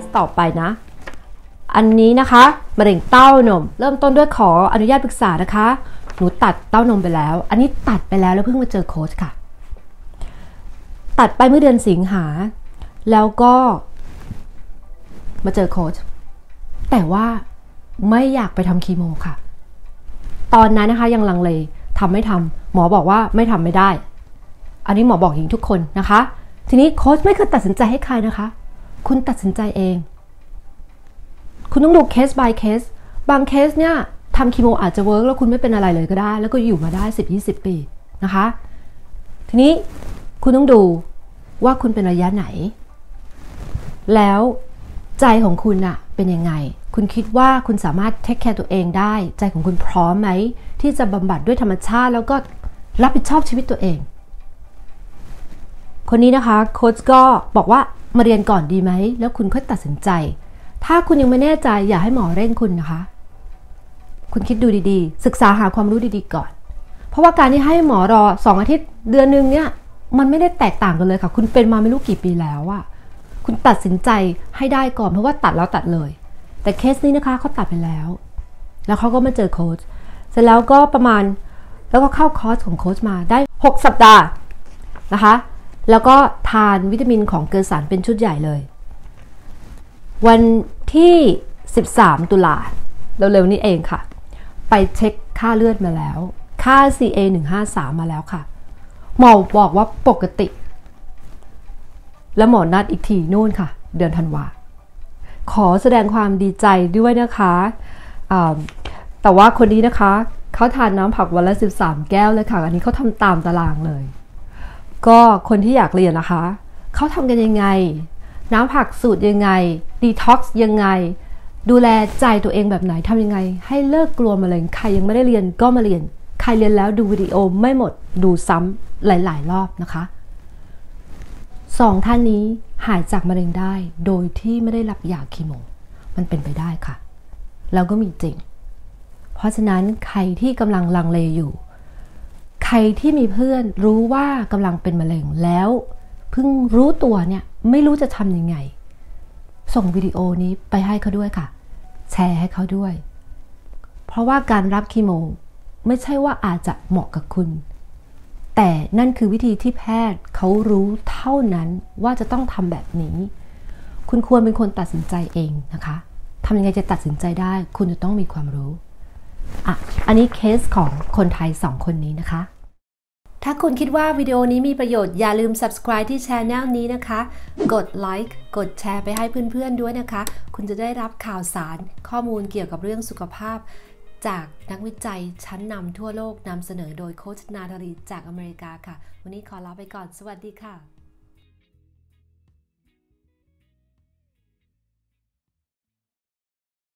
สต่อไปนะ อันนี้นะคะมะเร็งเต้านม เริ่มต้นด้วยขออนุญาตปรึกษานะคะ หนูตัดเต้านมไปแล้ว อันนี้ตัดไปแล้วแล้วเพิ่งมาเจอโค้ชค่ะ ตัดไปเมื่อเดือนสิงหา แล้วก็มาเจอโค้ชแต่ว่าไม่อยากไปทำคีโมค่ะ ตอนนั้นนะคะยังลังเลทำไม่ทำหมอบอกว่าไม่ทำไม่ได้ อันนี้หมอบอกอย่างทุกคนนะคะ ทีนี้โค้ชไม่เคยตัดสินใจให้ใครนะคะ คุณตัดสินใจเอง คุณต้องดู case by case บางเคสเนี่ยทำคีโมอาจจะ work แล้วคุณไม่เป็นอะไรเลยก็ได้ แล้วก็อยู่มาได้ 10-20 ปีนะคะ ทีนี้คุณต้องดูว่าคุณเป็นระยะไหน แล้วใจของคุณอะเป็นยังไง คุณคิดว่าคุณสามารถ take care ตัวเองได้ ใจของคุณพร้อมไหม ที่จะบำบัดด้วยธรรมชาติ แล้วก็รับผิดชอบชีวิตตัวเอง คนนี้นะคะโค้ชก็บอกว่า มาเรียนก่อนดีไหม แล้วคุณค่อยตัดสินใจ ถ้าคุณยังไม่แน่ใจอย่าให้หมอเร่งคุณนะคะ คุณคิดดูดีๆ ศึกษาหาความรู้ดีๆก่อน เพราะว่าการที่ให้หมอรอสองอาทิตย์เดือนหนึ่งเนี่ยมันไม่ได้แตกต่างกันเลยค่ะ คุณเป็นมาไม่รู้กี่ปีแล้วอะคุณตัดสินใจให้ได้ก่อนเพราะว่าตัดแล้วตัดเลย แต่เคสนี้นะคะเขาตัดไปแล้ว แล้วเขาก็มาเจอโค้ชเสร็จแล้วก็ประมาณแล้วก็เข้าคอร์สของโค้ชมาได้ 6 สัปดาห์นะคะ แล้วก็ทานวิตามินของเกลือสารเป็นชุดใหญ่เลย วันที่ 13 ตุลาเร็วๆนี้เองค่ะ ไปเช็คค่าเลือดมาแล้ว ค่า CA 153มาแล้วค่ะ หมอบอกว่าปกติ แล้วหมอนัดอีกทีนู่นค่ะ เดือนธันวา ขอแสดงความดีใจด้วยนะคะะแต่ว่าคนนี้นะคะ เขาทานน้ำผักวันละ 13 แก้วเลยค่ะ อันนี้เขาทำตามตารางเลย ก็คนที่อยากเรียนนะคะ เขาทำกันยังไง น้ำผักสูตรยังไง ดีท็อกซ์ยังไง ดูแลใจตัวเองแบบไหนทำยังไง ให้เลิกกลัวมะเร็งใครยังไม่ได้เรียนก็มาเรียน ใครเรียนแล้วดูวิดีโอไม่หมดดูซ้ำหลาย ๆ รอบนะคะสองท่านนี้หายจากมะเร็งได้โดยที่ไม่ได้รับยาคีโมมันเป็นไปได้ค่ะ แล้วก็มีจริง เพราะฉะนั้นใครที่กำลังลังเลอยู่ รที่มีเพื่อนรู้ว่ากำลังเป็นมะเร็งแล้วเพิ่งรู้ตัวเนี่ยไม่รู้จะทำยังไง ส่งวิดีโอนี้ไปให้เขาด้วยค่ะ แชร์ให้เขาด้วย เพราะว่าการรับคีโม ไม่ใช่ว่าอาจจะเหมาะกับคุณ แต่นั่นคือวิธีที่แพทย์เขารู้เท่านั้นว่าจะต้องทำแบบนี้ คุณควรเป็นคนตัดสินใจเองนะคะทำยังไงจะตัดสินใจได้ คุณจะต้องมีความรู้อะ อันนี้เคสของคนไทยสองคนนี้นะคะ ถ้าคุณคิดว่าวิดีโอนี้มีประโยชน์อย่าลืม subscribe ที่ channel นี้นะคะ กดไลค์กดแชร์ไปให้เพื่อนๆด้วยนะคะ คุณจะได้รับข่าวสารข้อมูลเกี่ยวกับเรื่องสุขภาพ จากนักวิจัยชั้นนำทั่วโลกนำเสนอโดยโคชนาธรีจากอเมริกาค่ะ วันนี้ขอลาไปก่อน สวัสดีค่ะ